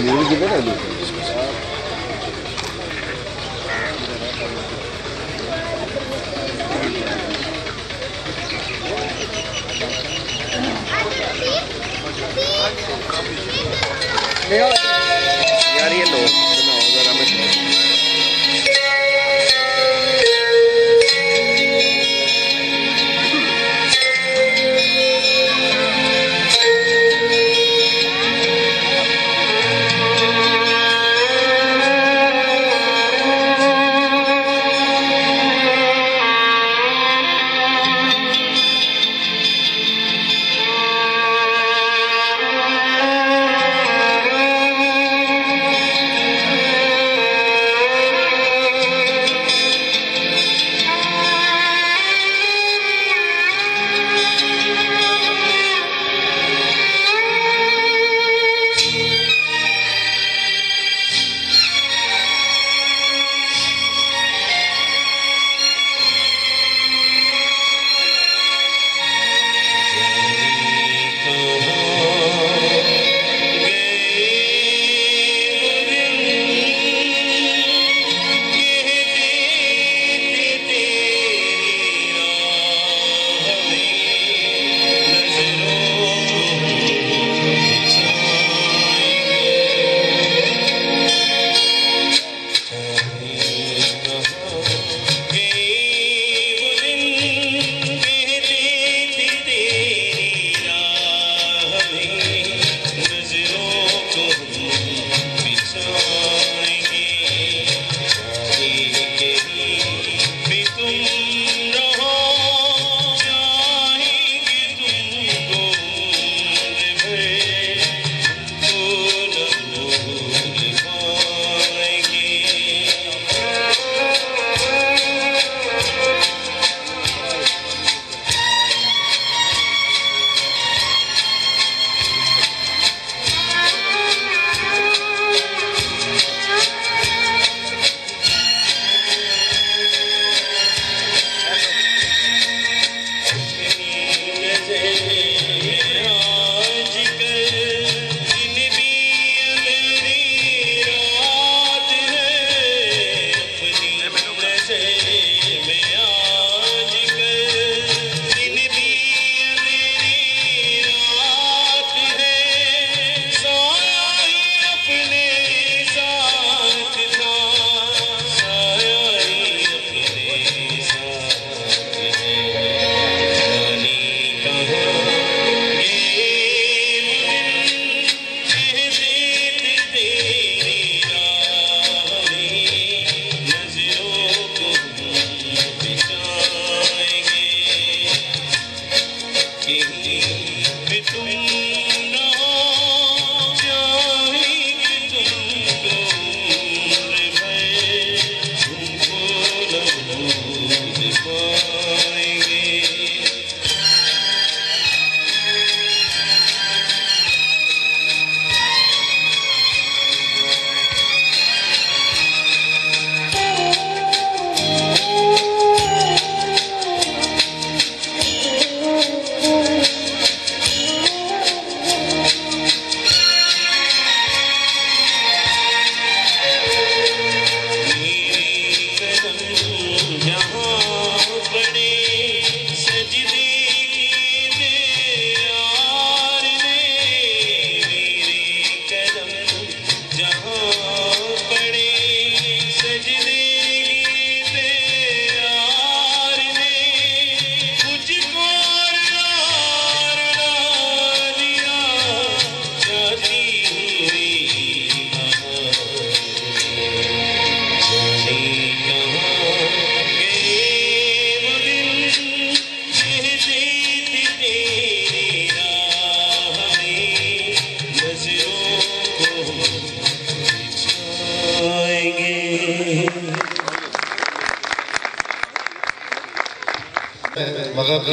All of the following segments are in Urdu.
muro de verdade, Legal. E Arielo, genau, não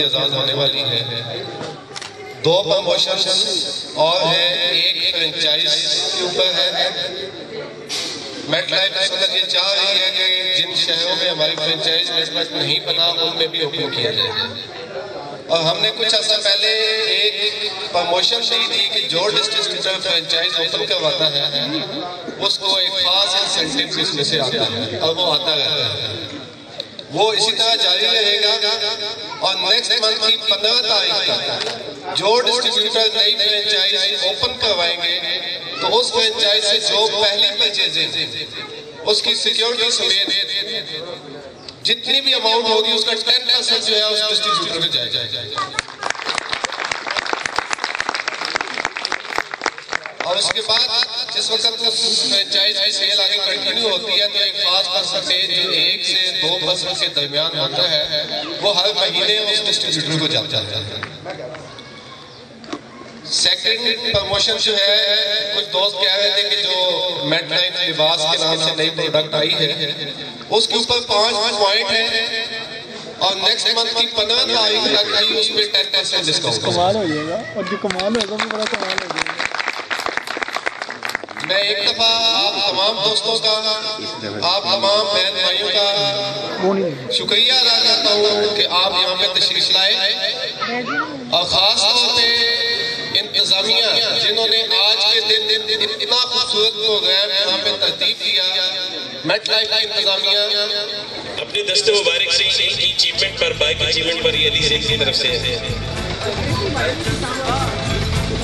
ازاز ہونے والی ہے دو پرموشنز اور ہے ایک فرنچائز کے اوپر ہے میٹ لائف صدر یہ چاہ رہی ہے کہ جن شہروں میں ہماری فرنچائز نسبت نہیں بنا، ان میں بھی حکم کیا جائے۔ اور ہم نے کچھ عرصہ پہلے ایک پرموشن دی تھی کہ جو ڈسٹریبیوٹر فرینچائز اوپن کرواتا ہے۔ اس کو ایک خاص انسینٹیو اس میں سے آتا ہے اور وہ آتا رہتا ہے۔ وہ اسی طرح جاری رہے گا اور نیکسٹ منتھ کی پندرہ تاریخ تک۔ جو ڈسٹریبیوٹر نئی فرینچائز اوپن کروائیں گے، تو اس فرینچائز سے جو پہلی پرچیزیں اس کی سیکیورٹی سمیت جتنی بھی اماؤنٹ ہوگی، اس کا ٹین پرسنٹ جو ہے، اس ڈسٹریبیوٹر میں جائے جائے اور اس کے بعد جس وقت فرینچائز کی سیل آگے کنٹینیو ہوتی ہے، تو ایک خاص پرسنٹیج جو ایک سے دو پرسنٹ کے درمیان ہوتا ہے، وہ ہر مہینے اس ڈسٹریبیوٹر کو جاتا ہے۔ سیکنڈ پرموشن جو ہے، کچھ دوست کہہ رہے تھے کہ جو میٹ لائن لباس کے نام سے نئی پروڈکٹ آئی ہے، اس کے اوپر پانچ پوائنٹ ہیں۔ اور نیکسٹ منتھ کی پندرہ تاریخ تک ہی اس پہ ٹین پرسینٹ ڈسکاؤنٹ کمال ہو جائے گا۔ اور جو کمال ہوگا وہ بڑا کمال ہو گا میں ایک دفعہ آپ تمام دوستوں کا، آپ تمام بہن بھائیوں کا شکریہ ادا کرتا ہوں کہ آپ یہاں پہ تشریف لائے۔ اور خاص طور پہ انتظامیہ، جنہوں نے آج کے دن دن اتنا خوبصورت پروگرام یہاں پہ ترتیب کیا، میٹ لائف کا انتظامیہ۔ اپنی دست مبارک سے ان کی اچیومنٹ پر بائک اچیومنٹ پر یہ علی سنگھ کی طرف سے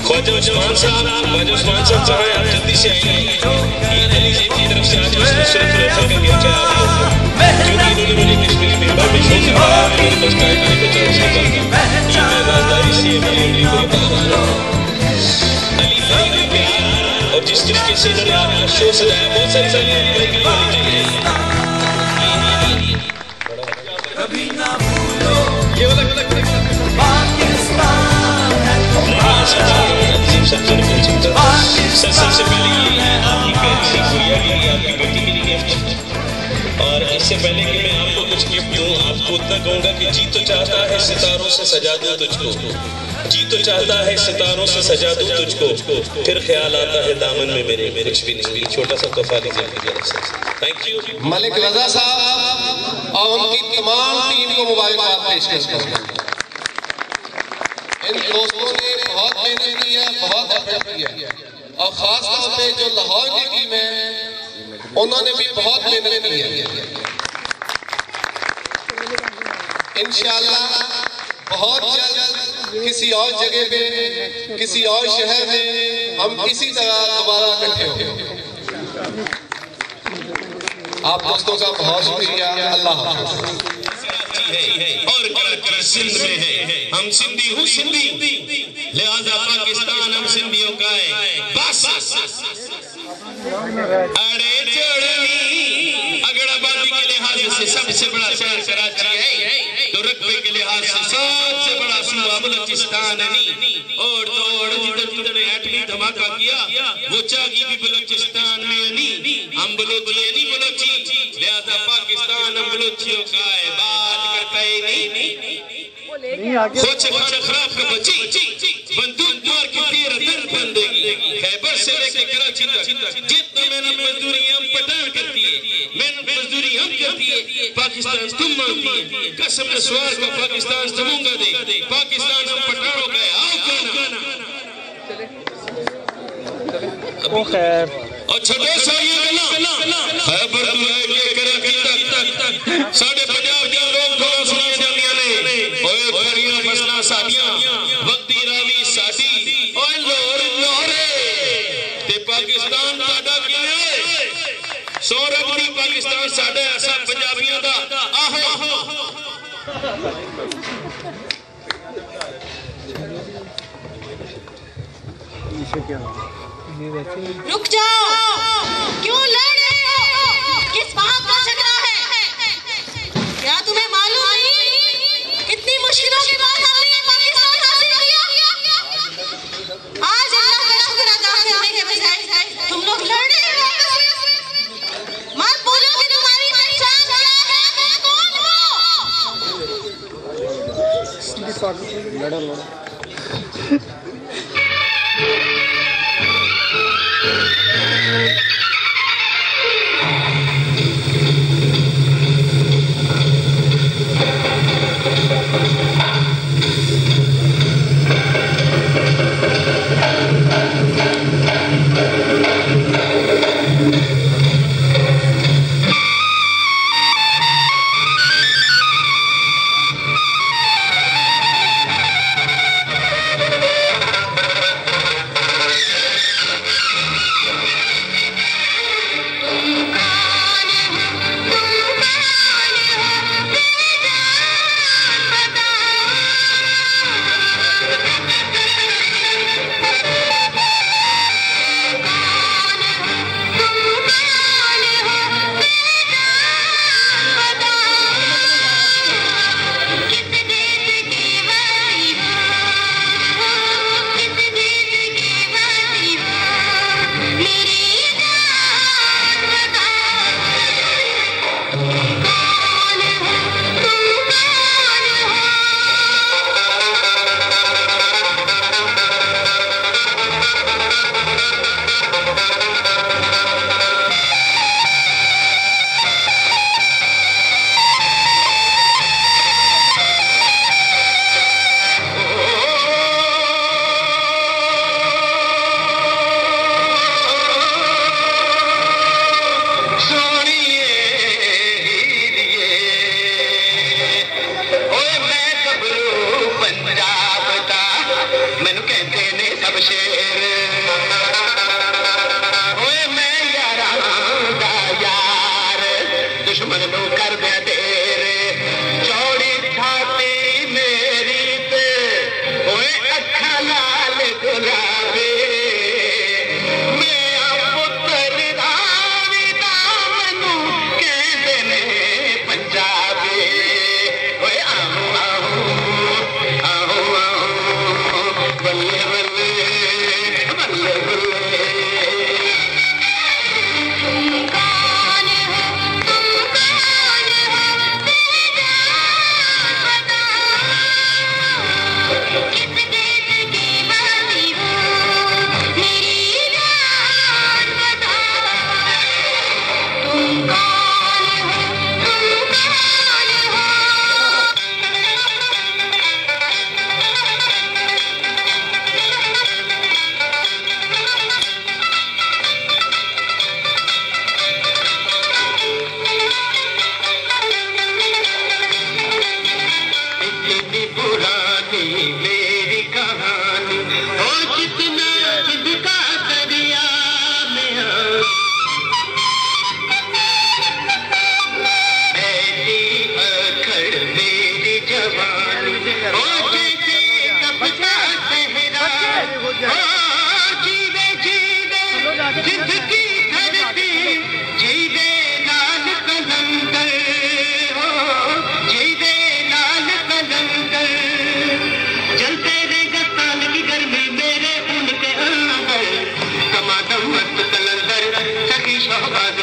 خواجہ عثمان صاحب خواجہ عثمان صاحب کہاں ہیں آپ جلدی سے آئیں یہ علی سنگھ کی طرف سے آج اس نے صرف ریفر کر دیا چاہے آپ کیونکہ انہوں نے مجھے کس ملی ممبر میں شوق کیا میرے پاس ٹائم نہیں بچا اس کے بعد یہ میں رازداری سے میری علی کو بتا رہا ہوں علی بھائی کا پیار اور جس طریقے سے انہوں نے آپ کا شو سجایا، بہت ساری ساری علی بھائی کے لیے سے پہلے کہ میں آپ کو کچھ گفٹ دوں، آپ کو اتنا کہوں گا کہ جی تو چاہتا ہے ستاروں سے سجا دوں تجھ کو۔ جی تو چاہتا ہے ستاروں سے سجا دوں تجھ کو۔ پھر خیال آتا ہے دامن میں میرے، کچھ بھی نہیں۔ چھوٹا سا تحفہ دیجیے۔ تھینک یو ملک رضا صاحب اور ان کی تمام ٹیم کو مبارکباد پیش کرتا ہوں۔ ان دوستوں نے بہت محنت کی ہے، بہت ایفرٹ کیا ہے۔ اور خاص طور پہ جو لاہور کی ٹیم ہے، انہوں نے بھی بہت محنت کی ہے۔ انشاءاللہ بہت جلد کسی اور جگہ پہ، کسی اور شہر میں ہم اسی طرح دوبارہ اکٹھے ہوں۔ آپ دوستوں کا بہت شکریہ، اللہ اور کراچی سندھ میں ہے۔ ہم سندھی ہوں، سندھی۔ لہذا پاکستان ہم سندھیوں کا ہے۔ بس۔ اڑے جوڑنی اگر آبادی کے لحاظ سے سب سے بڑا شہر کراچی ہے۔ تو رقبے کے لحاظ سے سب سے بڑا صوبہ بلوچستان ہے نہیں۔ اور دوڑ جدھر جدھر ایٹمی دھماکہ کیا، وہ چاگی بھی بلوچستان میں ہے نہیں۔ ہم بلوچی نہیں بلوچی۔ لہذا پاکستان ہم بلوچیوں کا ہے، بات کرتا ہی نہیں۔ نہیں آگے خراب کا بچی۔ بندوق مار کے تیرا دل بن دے گی۔ خیبر سے لے کے کراچی تک۔ جتنا میں نے مزدوری ہم پٹان کرتی ہے میں نے مزدوری ہم کرتی ہے پاکستان تم مانتی ہے۔ قسم نسوار کا پاکستان تمونگا دے۔ پاکستان ہم کا ہے آؤ کہنا خیر۔ اور چھٹے سائیے گلا خیبر تو لے کے کراچی تک ساڑھے رک جاؤ! کیوں لڑ رہے ہو؟ کس بات کا پاکستان لڑا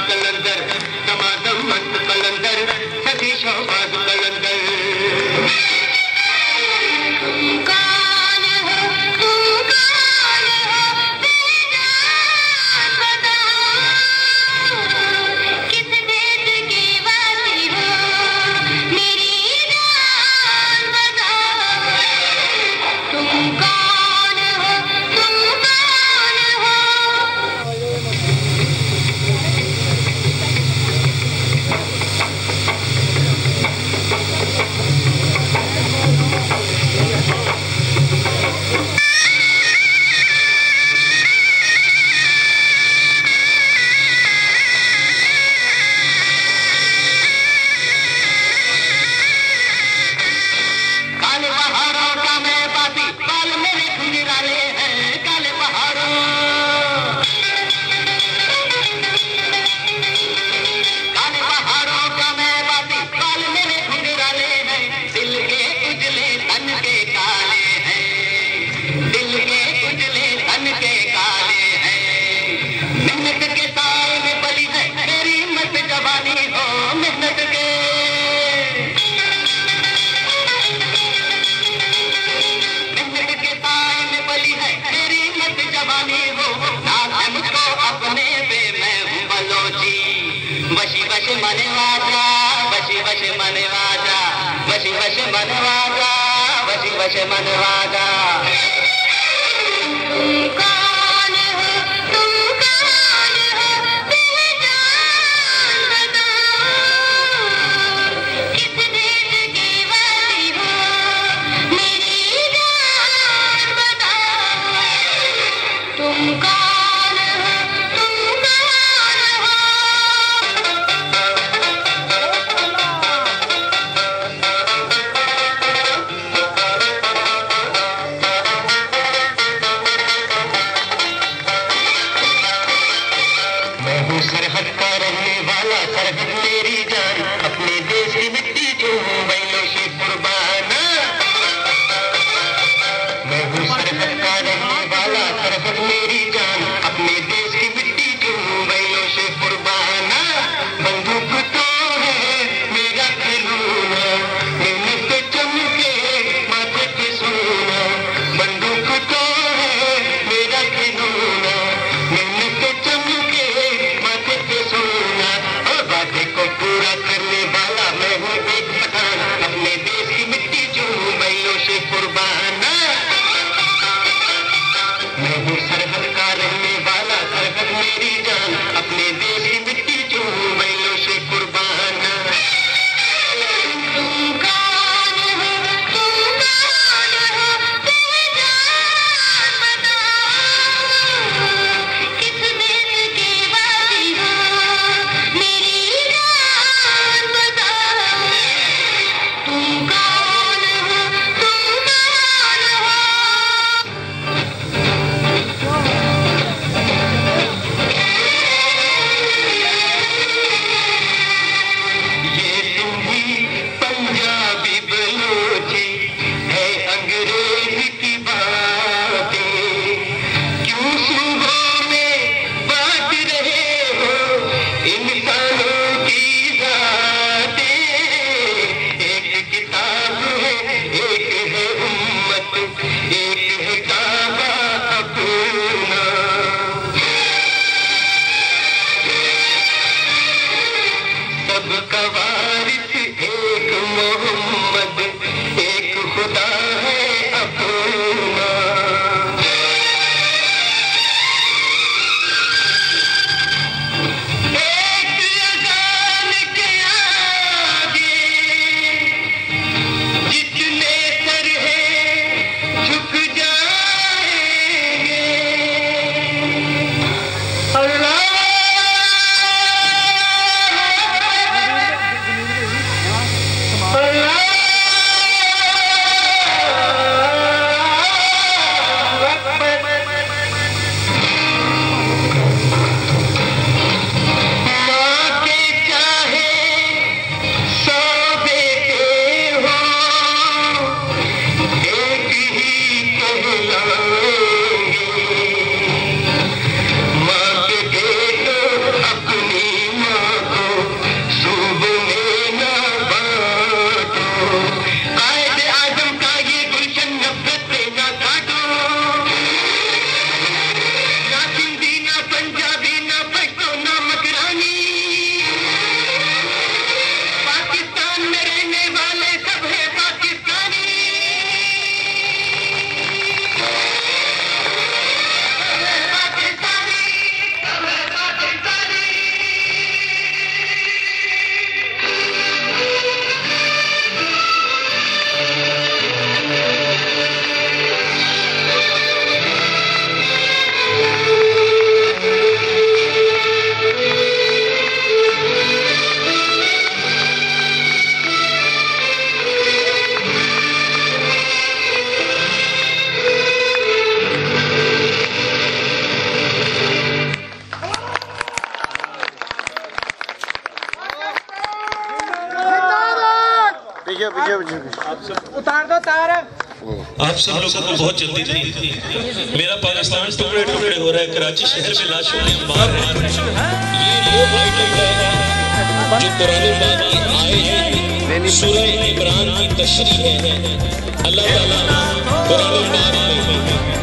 Michael وشی وش من واجا تم کا آپ سب لوگوں کو بہت جلدی جلدی میرا پاکستان ٹکڑے ٹکڑے ہو رہا ہے، کراچی شہر میں لاشوں کے انبار ہے یہ وہ بھائی ٹکڑے۔ جو قرآن پاک آئے ہیں، سورہ عمران کی تشریح ہے اللہ تعالیٰ قرآن پاک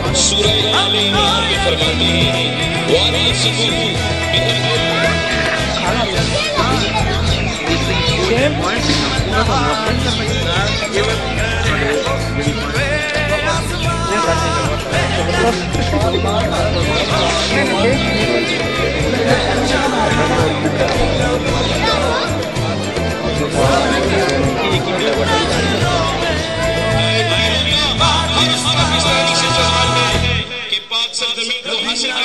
میں سورہ آل عمران کے فرماتے ہیں۔ وَعَلَى سَبُونَ بِهَرْ یہ اور اس پاکستانی سے جذبات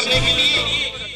کے لیے